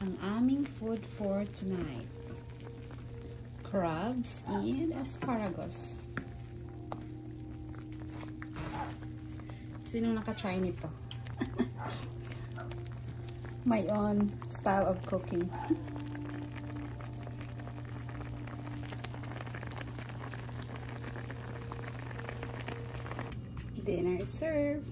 ang aming food for tonight. Crabs and asparagus. Sino naka-try nito? My own style of cooking. Dinner served.